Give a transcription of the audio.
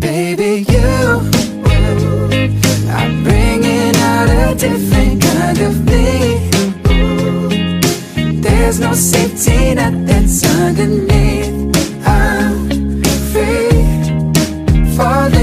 Baby, you are bringing out a different kind of me. There's no safety net that's underneath. I'm free falling